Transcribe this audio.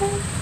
Bye.